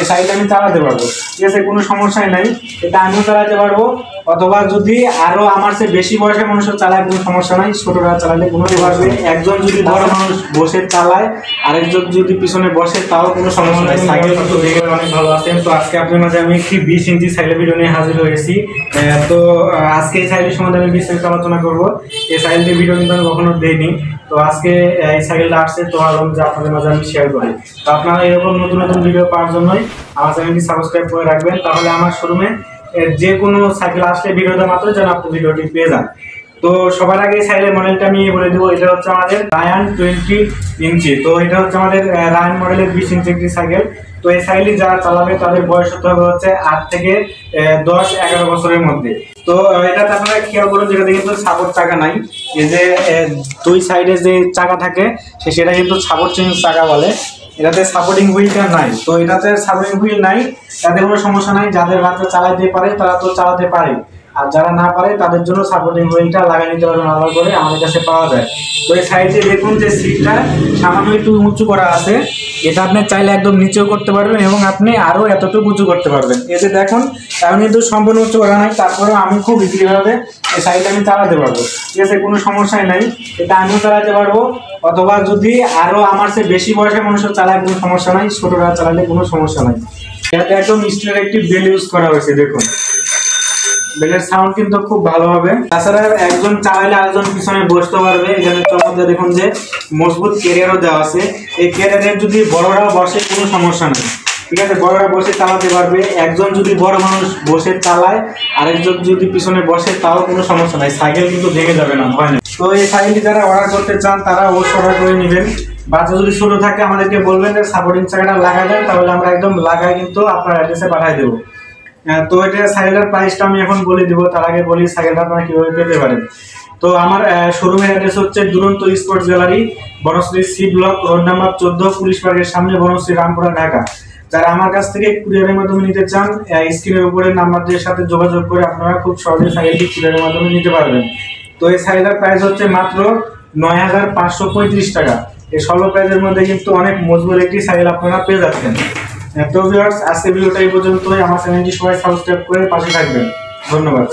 এই সাইকেলটা আমি চালাতে পারব। ঠিক আছে, কোনো সমস্যাই নাই। এটা আমিও চালাতে পারব। অথবা যদি আরও আমার চেয়ে বেশি বয়সের মানুষের চালায়, কোনো সমস্যা নাই। ছোটরা চালালে কোনো পারবে একজন যদি বড় মানুষ বসে চালায়, আরেকজন যদি পিছনে বসে, তাও কোনো সমস্যা নাই। সাইকেল অনেক ভালো আছেন তো আজকে আপনার মাঝে আমি একটি বিশ ইঞ্চি সাইকেল ভিডিও নিয়ে হাজির হয়েছি। তো আজকে এই সাইকেলের সম্বন্ধে আমি বিস্তারিত আলোচনা করব। এই সাইকেলটির ভিডিও কিন্তু আমি কখনো দেইনি। তো আজকে এই সাইকেলটা আসছে তো ভাবলাম যে আপনাদের মাঝে আমি শেয়ার করি। তো আপনারা এরকম নতুন নতুন ভিডিও পাওয়ার জন্যই আমার চ্যানেলটি সাবস্ক্রাইব করে রাখবেন, তাহলে আমার শোরুমে যে কোনো সাইকেল আসলে ভিডিওটা মাত্র যেন আপনি ভিডিওটি পেয়ে যান। তো সবার আগে সাইকেলের মডেলটা আমি বলে দেবো, এটা হচ্ছে আমাদের রায়ান টোয়েন্টি ইঞ্চি। তো এটা হচ্ছে আমাদের রায়ান মডেলের বিশ ইঞ্চি একটি সাইকেল। তো এই সাইকেলটি যারা চালাবে, তাদের বয়স হতে হবে হচ্ছে আট থেকে দশ, এগারো বছরের মধ্যে। তো এটাতে আপনারা খেয়াল করুন, যেটাতে কিন্তু সাপোর্ট চাকা নাই। এই যে দুই সাইডে যে চাকা থাকে সেটা কিন্তু সাপোর্ট চেঞ্জ চাকা বলে। এটাতে সাপোর্টিং হুইলটা নাই। তো এটাতে সাপোর্টিং হুইল নাই তাদের কোনো সমস্যা নাই, যাদের বাচ্চা চালাতে পারে তারা তো চালাতে পারে। আর যারা না পারে, তাদের জন্য সাপোর্টিং হুইলটা লাগিয়ে নিতে পারবেন আলাদা করে, আমাদের কাছে পাওয়া যায়। তো এই সাইডে দেখুন যে সিটটা সামান্য একটু উঁচু করা আছে। এটা আপনি চাইলে একদম নিচেও করতে পারবেন এবং আপনি আরও এতটুকু উঁচু করতে পারবেন। এই যে দেখুন, এখন কিন্তু সম্পূর্ণ উঁচু করা নাই, তারপরেও আমি খুব ইজিভাবে এই সাইডটা আমি চালাতে পারব। ঠিক আছে, কোনো সমস্যাই নাই। এটা আমিও চালাতে পারব। অথবা যদি আরও আমার চেয়ে বেশি বয়সের মানুষের চালায়, কোনো সমস্যা নাই। ছোটরা চালালে কোনো সমস্যা নাই। এটাতে একদম স্টিলের একটি বেল ইউজ করা হয়েছে, দেখুন। বেলের সাউন্ড কিন্তু খুব ভালো হবে। তাছাড়া একজন চালাইলে আরেকজন পিছনে বসতে পারবে। এখানে চমৎকার দেখুন যে মজবুত ক্যারিয়ারও দেওয়া আছে। এই ক্যারিয়ারের যদি বড়রা বসে, কোনো সমস্যা নেই। ঠিক আছে, বড়রা বসে চালাতে পারবে। একজন যদি বড় মানুষ বসে চালায়, আরেকজন যদি পিছনে বসে, তাও কোনো সমস্যা নাই। সাইকেল কিন্তু ভেঙে যাবে না, ভয় নেই। তো এই সাইকেলটি যারা অর্ডার করতে চান, তারা অবশ্যই অর্ডার করে নেবেন। বাচ্চা যদি ছোট থাকে, আমাদেরকে বলবেন যে সাপোর্টিং চাকাটা লাগাই দেন, তাহলে আমরা একদম লাগাই কিন্তু আপনার অ্যাড্রেসে পাঠিয়ে দেবো। তো এটা সাইকেলের প্রাইসটা আমি এখন বলে দিব, তার আগে বলি সাইকেলটা আপনারা কীভাবে পেতে পারেন। তো আমার শোরুমের অ্যাড্রেস হচ্ছে Duronto sports gallery Banasree C block road number চোদ্দ, পুলিশ পার্কের সামনে বনশ্রী রামপুরা, ঢাকা। যারা আমার কাছ থেকে কুরিয়ারের মাধ্যমে নিতে চান স্ক্রিনের উপরে নাম্বারদের সাথে যোগাযোগ করে আপনারা খুব সহজে সাইকেলটি কুরিয়ারের মাধ্যমে নিতে পারবেন। তো এই সাইকেলের প্রাইস হচ্ছে মাত্র নয় হাজার পাঁচশো পঁয়ত্রিশ টাকা। এই স্বল্প প্রাইজের মধ্যে কিন্তু অনেক মজবুত একটি সাইকেল আপনারা পেয়ে যাচ্ছেন। তো ভিউয়ার্স আজকে ভিডিওটা এই পর্যন্তই। আমার চ্যানেলটি সবাই সাবস্ক্রাইব করে পাশে থাকবেন। ধন্যবাদ।